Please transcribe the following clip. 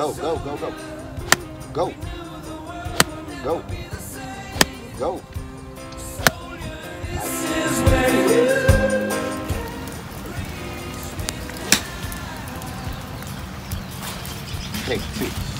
Go, go, go, go. Go. Go. Go. Take two.